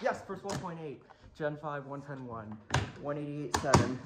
Yes, first 1.8. Gen 5, 1101, 188.7.